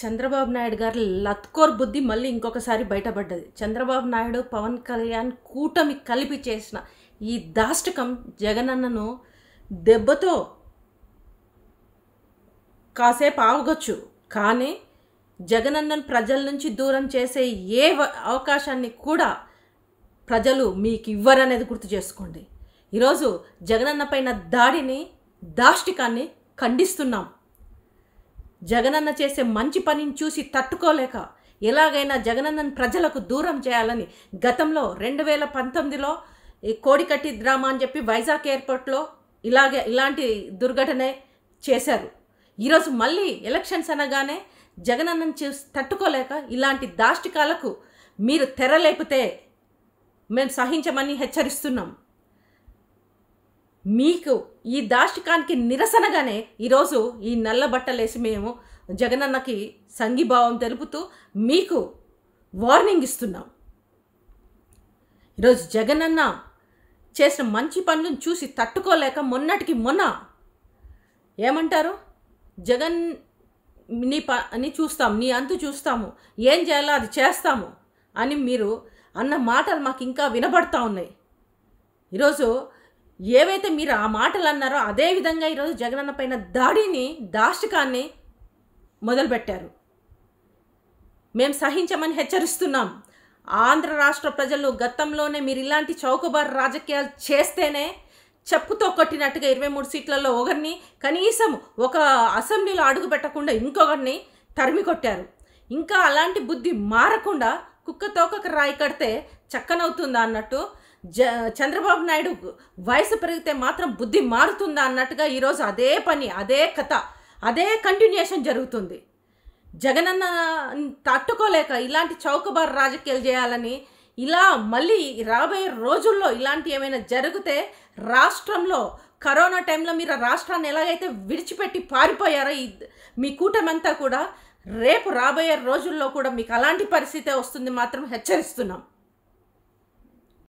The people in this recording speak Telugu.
చంద్రబాబు నాయుడు గారి లత్కోర్ బుద్ధి మళ్ళీ ఇంకొకసారి బయటపడ్డది. చంద్రబాబు నాయుడు పవన్ కళ్యాణ్ కూటమి కలిపి చేసిన ఈ దాష్టకం జగనన్నను దెబ్బతో కాసేపు ఆగొచ్చు కానీ జగనన్నను ప్రజల నుంచి దూరం చేసే ఏ అవకాశాన్ని కూడా ప్రజలు మీకు ఇవ్వరనేది గుర్తు చేసుకోండి. ఈరోజు జగనన్న పైన దాడిని దాష్టికాన్ని ఖండిస్తున్నాం. జగనన్న చేసే మంచి పనిని చూసి తట్టుకోలేక ఎలాగైనా జగనన్నను ప్రజలకు దూరం చేయాలని గతంలో రెండు వేల పంతొమ్మిదిలో ఈ కోడికట్టి డ్రామా అని చెప్పి వైజాగ్ ఎయిర్పోర్ట్లో ఇలాగే ఇలాంటి దుర్ఘటనే చేశారు. ఈరోజు మళ్ళీ ఎలక్షన్స్ అనగానే జగనన్నను చూసి తట్టుకోలేక ఇలాంటి దాష్టికాలకు మీరు తెరలేపితే మేము సహించమని హెచ్చరిస్తున్నాం. మీకు ఈ దాష్టికానికి నిరసనగానే ఈరోజు ఈ నల్ల బట్టలేసి మేము జగనన్నకి సంఘీభావం తెలుపుతూ మీకు వార్నింగ్ ఇస్తున్నాం. ఈరోజు జగనన్న చేసిన మంచి పనులను చూసి తట్టుకోలేక మొన్నటికి మొన్న ఏమంటారు? జగన్ నీ ప అని చూస్తాం నీ అంతు చూస్తాము ఏం చేయాలో అది చేస్తాము అని మీరు అన్న మాటలు మాకు ఇంకా వినబడతా ఉన్నాయి. ఈరోజు ఏవైతే మీరు ఆ మాటలు అన్నారో అదే విధంగా ఈరోజు జగనన్న పైన దాడిని దాష్టికాన్ని మొదలుపెట్టారు. మేము సహించమని హెచ్చరిస్తున్నాం. ఆంధ్ర రాష్ట్ర ప్రజలు గతంలోనే మీరు ఇలాంటి చౌకబారు రాజకీయాలు చేస్తేనే చెప్పుతో కొట్టినట్టుగా ఇరవై మూడు సీట్లలో ఒకరిని కనీసం ఒక అసెంబ్లీలో అడుగు పెట్టకుండా ఇంకొకరిని తరిమి కొట్టారు. ఇంకా అలాంటి బుద్ధి మారకుండా కుక్క తోకకు రాయి కడితే చక్కనవుతుందా అన్నట్టు జ చంద్రబాబు నాయుడు వయసు పెరిగితే మాత్రం బుద్ధి మారుతుందా అన్నట్టుగా ఈరోజు అదే పని అదే కథ అదే కంటిన్యూషన్ జరుగుతుంది. జగనన్న తట్టుకోలేక ఇలాంటి చౌకబారు రాజకీయాలు చేయాలని ఇలా మళ్ళీ రాబోయే రోజుల్లో ఇలాంటి ఏమైనా జరిగితే రాష్ట్రంలో కరోనా టైంలో మీరు రాష్ట్రాన్ని ఎలాగైతే విడిచిపెట్టి పారిపోయారో ఈ మీ కూటమంతా కూడా రేపు రాబోయే రోజుల్లో కూడా మీకు అలాంటి పరిస్థితే వస్తుంది మాత్రం హెచ్చరిస్తున్నాం.